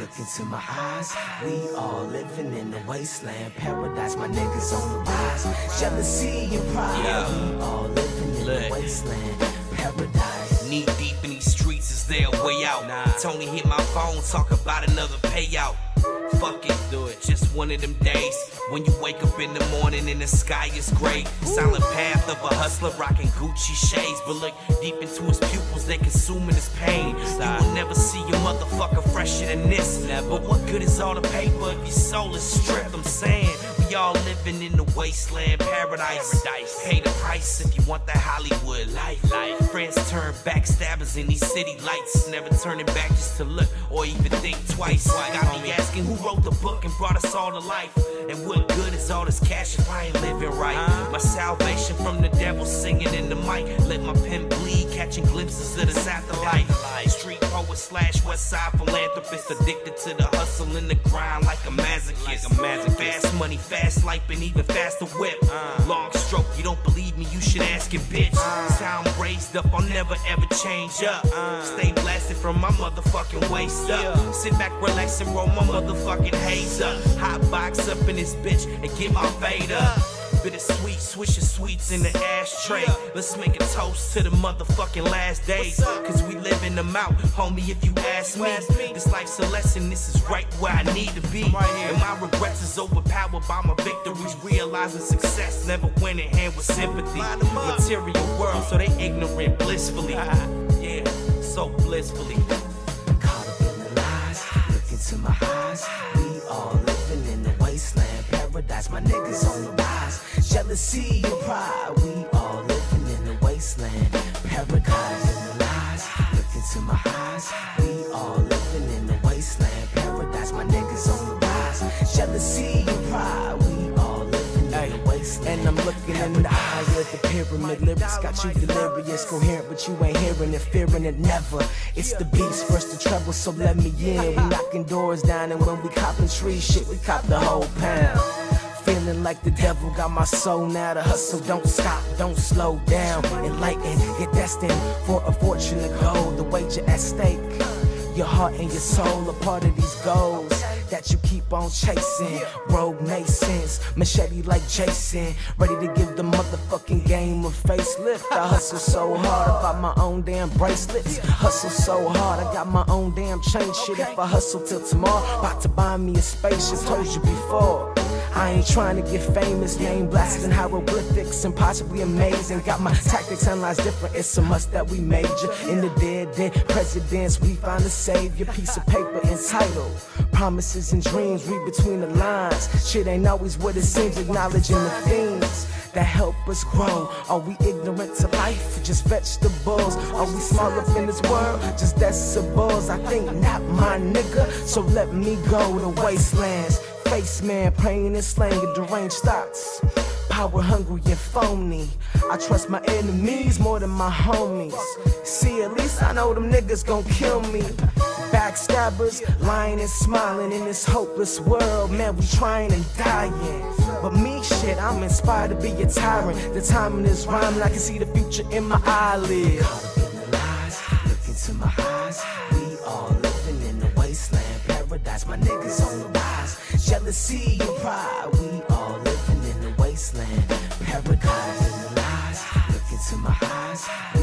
Look into my eyes. We all living in the wasteland. Paradise, my niggas on the rise. Jealousy and pride. Yeah. We all living in Look. the wasteland. Paradise. Knee deep in these streets, is there a way out? Nah. Tony hit my phone, talk about another payout. Fuck it, do it. Just one of them days when you wake up in the morning and the sky is gray. Silent path of a hustler rocking Gucci shades, but look deep into his pupils, they consuming his pain. You will never see a motherfucker fresher than this. But what good is all the paper if your soul is stripped? I'm saying we all living in the wasteland paradise. Pay the price if you want that Hollywood life. Turn backstabbers in these city lights, never turning back just to look or even think twice. Got me asking who wrote the book and brought us all to life, and what good is all this cash if I ain't living right? My salvation from the devil singing in the mic. Let my pen bleed, catching glimpses of this afterlife. Street poet slash West Side philanthropist, addicted to the hustle and the grind like a masochist. Fast money, fast life, and even faster whip. Uh. Long stroke, you don't believe me, you should ask your bitch. Uh. Sound raised up, I'll never ever change up. Uh. Stay blasted from my motherfucking waist up. Sit back, relax, and roll my motherfucking haze up. Hot box up in this bitch and get my fade up. Bittersweet, Swisher Sweets in the ashtray. Let's make a toast to the motherfucking last days. Cause we living them out, homie, if you ask me. This life's a lesson, this is right where I need to be. And my regrets is overpowered by my victories. Realizing success never went in hand with sympathy. Material world, so they ignorant blissfully. Yeah, so blissfully. Caught up in the lies. Look into my eyes. Paradise, my niggas on the rise. Jealousy and pride. We all living in the wasteland. Paradise in the lies. Look into my eyes. We all living in the wasteland. Paradise, my niggas on the rise. Jealousy and pride. We all living in the wasteland. And I'm looking in the eyes of the pyramid. Lyrics got you delirious, coherent, but you ain't hearing it, fearing it never. It's the beast, first the trouble, so let me in. We knocking doors down, and when we copping trees, shit, we cop the whole pound. Feeling like the devil got my soul now. The hustle don't stop, don't slow down. Enlighten, you're destined for a fortune to gold. The wager at stake. Your heart and your soul are part of these goals that you keep on chasing. Rogue Masons, machete like Jason, ready to give the motherfucking game a facelift. I hustle so hard, I buy my own damn bracelets. Hustle so hard, I got my own damn chain shit. If I hustle till tomorrow, about to buy me a spaceship. Told you before. I ain't trying to get famous, name blasted in hieroglyphics, impossibly amazing. Got my tactics and analyzed different, it's a must that we major. In the dead, dead presidents, we find a savior. Piece of paper entitled Promises and Dreams, read between the lines. Shit ain't always what it seems, acknowledging the themes that help us grow. Are we ignorant to life? Just vegetables. Are we small up in this world? Just decibels. I think not, my nigga. So let me go to wastelands. Man, praying and slaying deranged thoughts. Power hungry and phony. I trust my enemies more than my homies. See, at least I know them niggas gon' kill me. Backstabbers, lying and smiling in this hopeless world. Man, we trying and dying. But me, shit, I'm inspired to be a tyrant. The timing is rhyming, I can see the future in my eyelids. Look into my eyes. We all living in the wasteland. Paradise, my niggas on the rise. Jealousy and pride. We all living in the wasteland. Paradise in the lies. Look into my eyes.